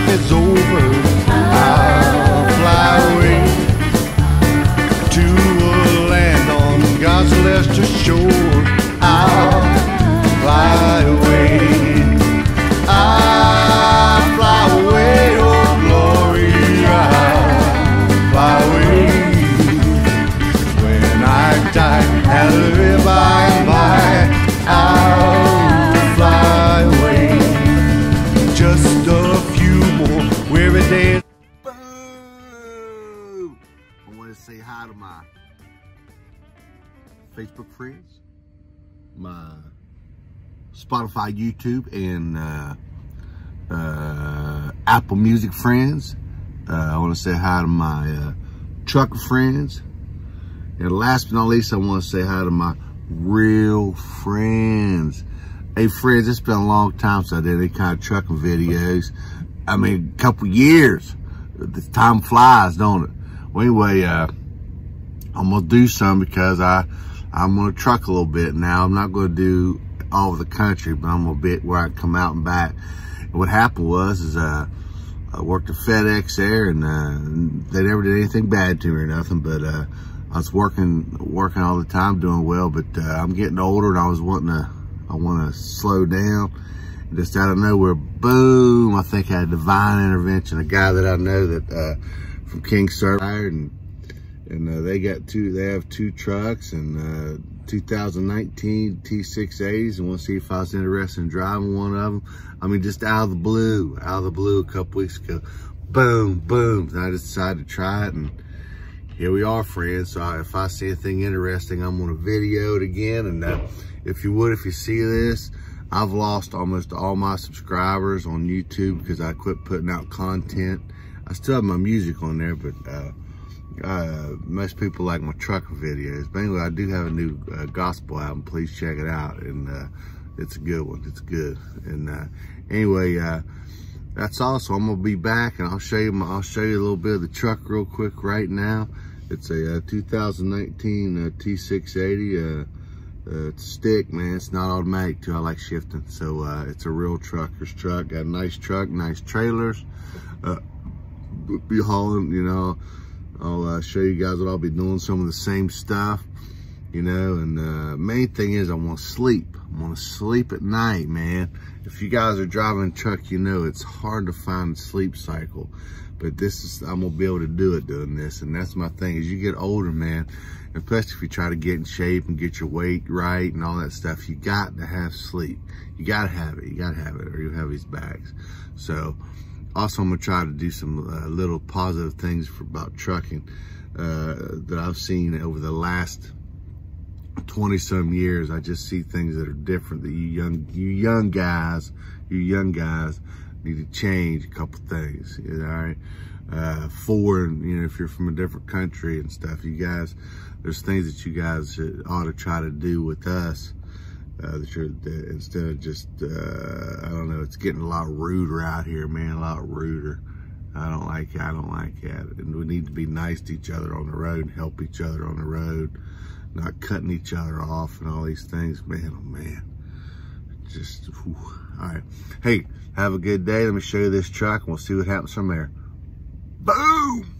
life is over, I'll fly away to a land on God's celestial shore. I'll fly away. I'll fly away, oh glory, I'll fly away. When I die, Facebook friends, my Spotify, YouTube, and uh, uh, Apple Music friends. Uh, I want to say hi to my uh, trucker friends. And last but not least, I want to say hi to my real friends. Hey friends, it's been a long time since I did any kind of trucking videos. I mean, a couple years. The time flies, don't it? Well, anyway, uh, I'm gonna do some because I, I'm gonna truck a little bit now. I'm not gonna do all over the country, but I'm gonna be where I come out and back. And what happened was, is uh, I worked at FedEx there, and uh, they never did anything bad to me or nothing, but uh, I was working, working all the time, doing well. But uh, I'm getting older, and I was wanting to, I want to slow down. And just out of nowhere, boom! I think I had divine intervention. A guy that I know that uh, from King Service, and and uh, they got two. They have two trucks and uh, 2019 T680s, and to see if I was interested in driving one of them. I mean, just out of the blue, out of the blue, a couple weeks ago, boom, boom. And I just decided to try it, and here we are, friends. So if I see anything interesting, I'm gonna video it again. And uh, if you would, if you see this, I've lost almost all my subscribers on YouTube because I quit putting out content. I still have my music on there, but uh, most people like my trucker videos. But anyway, I do have a new uh, gospel album. Please check it out. And uh, it's a good one. It's good. And uh, anyway, uh, that's all. So I'm gonna be back, and I'll show you. My, I'll show you a little bit of the truck real quick right now. It's a uh, 2019 uh, T680. Uh, uh, it's stick, man. It's not automatic too. I like shifting. So uh, it's a real trucker's truck. Got a nice truck, nice trailers. Uh, be hauling, you know. I'll uh, show you guys what I'll be doing. Some of the same stuff, you know. And uh, main thing is I want to sleep. I want to sleep at night, man. If you guys are driving a truck, you know it's hard to find a sleep cycle. But this is, I'm gonna be able to do it doing this. And that's my thing, as you get older, man, especially if you try to get in shape and get your weight right and all that stuff, you got to have sleep. You gotta have it, you gotta have it, or you'll have these bags. So, also I'm gonna try to do some uh, little positive things for about trucking uh, that I've seen over the last 20 some years. I just see things that are different that you young, you young guys, you young guys need to change a couple things. All right. Uh, foreign, you know, if you're from a different country and stuff, you guys, there's things that you guys ought to try to do with us. Uh, that you're that instead of just uh, I don't know, it's getting a lot ruder out here, man, a lot ruder. I don't like it. I don't like it. And we need to be nice to each other on the road and help each other on the road, not cutting each other off and all these things. Man, oh man, just whew. all right. Hey, have a good day. Let me show you this truck, and we'll see what happens from there. Boom.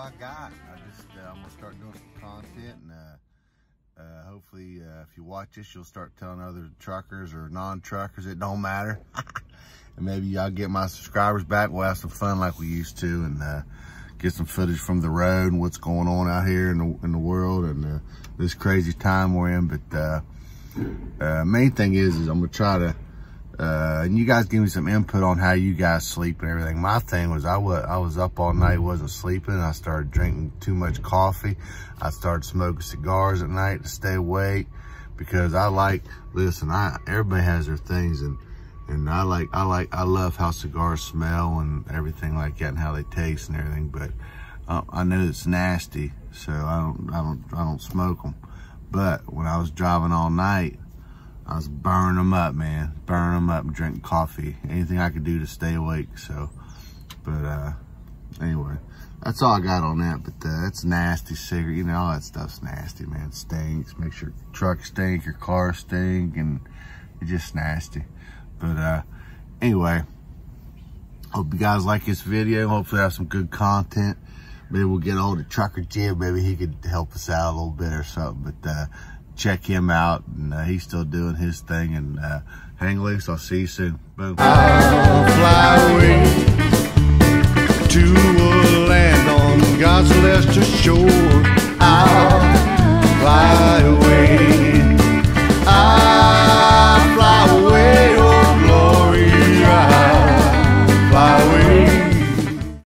I'm gonna start doing some content, and uh, uh, hopefully, uh, if you watch this, you'll start telling other truckers or non-truckers it don't matter, and maybe I'll get my subscribers back. We'll have some fun like we used to, and uh, get some footage from the road and what's going on out here in the in the world and uh, this crazy time we're in. But uh, uh, main thing is, is I'm gonna try to. Uh, and you guys give me some input on how you guys sleep and everything. My thing was I was I was up all night, wasn't sleeping. I started drinking too much coffee. I started smoking cigars at night to stay awake because I like listen. I everybody has their things and and I like I like I love how cigars smell and everything like that and how they taste and everything. But uh, I know it's nasty, so I don't I don't I don't smoke them. But when I was driving all night. I was burning them up, man. Burning them up drinking coffee. Anything I could do to stay awake. So, but uh, anyway, that's all I got on that. But uh, that's nasty cigarette. You know, all that stuff's nasty, man. It stinks. Makes your truck stink, your car stink, and it's just nasty. But uh, anyway, hope you guys like this video. Hopefully, I have some good content. Maybe we'll get a hold of Trucker Jim. Maybe he could help us out a little bit or something. But uh, check him out. And uh, he's still doing his thing. And uh, hang loose. I'll see you soon. Boom. I'll fly away to a land on God's shore. I'll fly